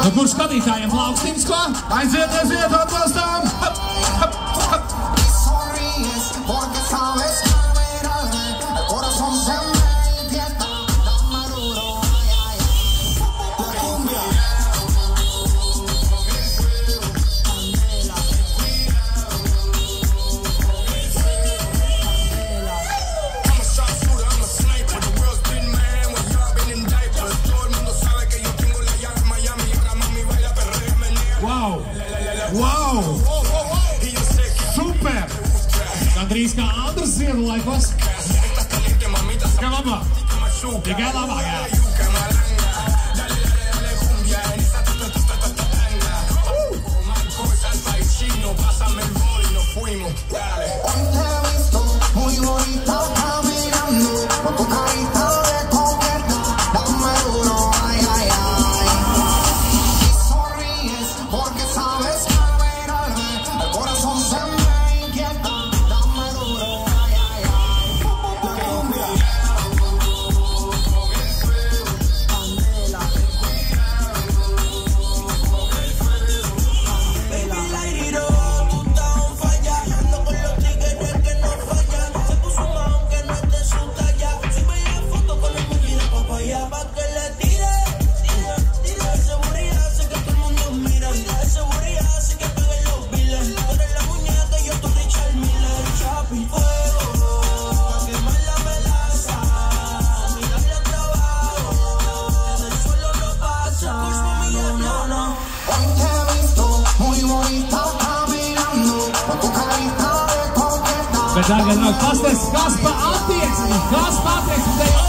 Nu, kur skatītājiem plaukstības ko? Aiziet, aiziet, atbalstām! Hop, hop, Wow! Wow! Super! Gandrīz kā Andras zienu laikos. Kā labāk? Tikai labāk, jā. Bet, dārgie draugi, pasties, kas pa attieksmi, kas pa attieksmi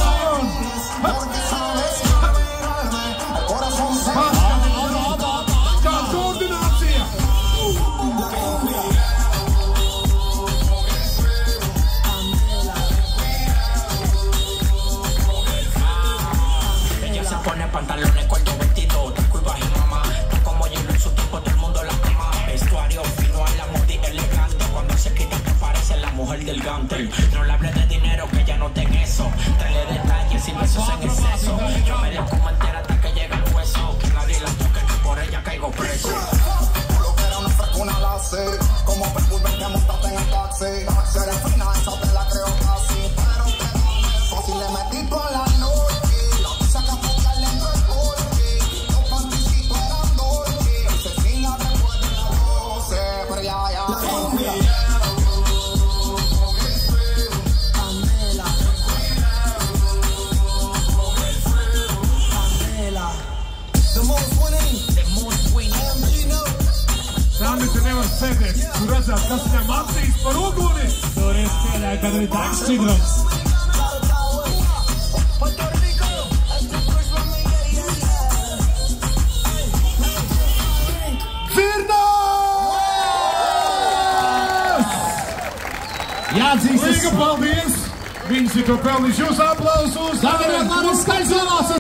mujer del gante. No le hable de dinero, que ya no ten eso. Trae detalles y besos en exceso. Yo me la como entera hasta que llega el hueso. Que nadie la toque, que por ella caigo preso. Lo que era una frescuna la sé Como perfume que montaste en el taxi Seré fina, esa te nevaram sēdēt. Tur redzēt, kas viņam acīs par uguni. Tur es pieļauju, ka arī tāds šķidrums. Puerto Rico, este crush for me, yeah, yeah, yeah. Dzirdās! Jāatzīstas. Līga, paldies! Viņš ir to pelnījis jūsu aplausus! Tagad ir manas skaļas